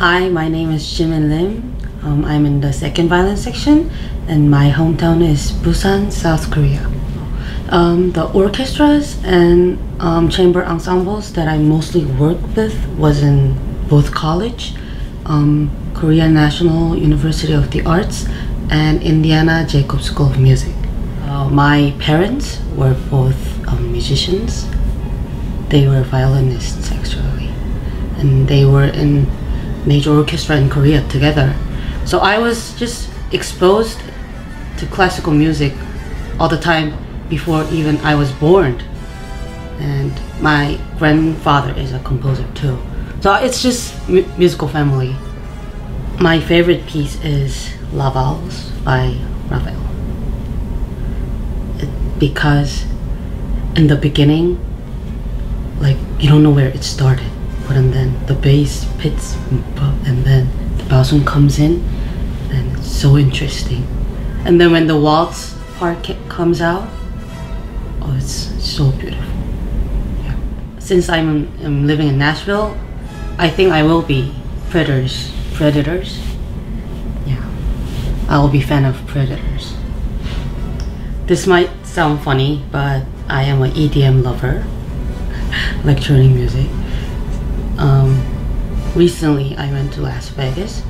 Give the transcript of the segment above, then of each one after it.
Hi, my name is Jimin Lim. Um, I'm in the second violin section, and my hometown is Busan, South Korea. Um, the orchestras and um, chamber ensembles that I mostly worked with was in both college, um, Korea National University of the Arts, and Indiana Jacob School of Music. Uh, my parents were both um, musicians. They were violinists actually, and they were in major orchestra in Korea together. So I was just exposed to classical music all the time before even I was born. And my grandfather is a composer too. So it's just mu- musical family. My favorite piece is La Valse by Ravel. It, because in the beginning, like you don't know where it started, but and then the bass hits and then the bassoon comes in, and it's so interesting. And then when the waltz part comes out, oh, it's so beautiful. Yeah. Since I'm, I'm living in Nashville, I think I will be Predators. Predators. Yeah, I will be fan of Predators. This might sound funny, but I am an EDM lover, lecturing music. Um, recently, I went to Las Vegas,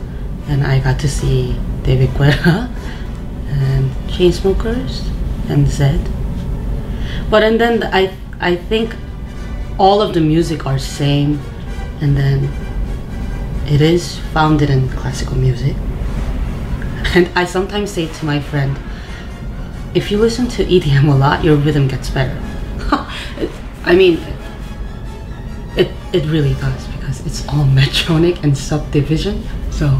and I got to see David Guetta and Chainsmokers and Zedd. But and then I I think all of the music are same, and then it is founded in classical music. And I sometimes say to my friend, if you listen to EDM a lot, your rhythm gets better. I mean, it really does because it's all metronic and subdivision. So,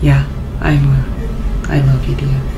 yeah, I'm a, I love EDM.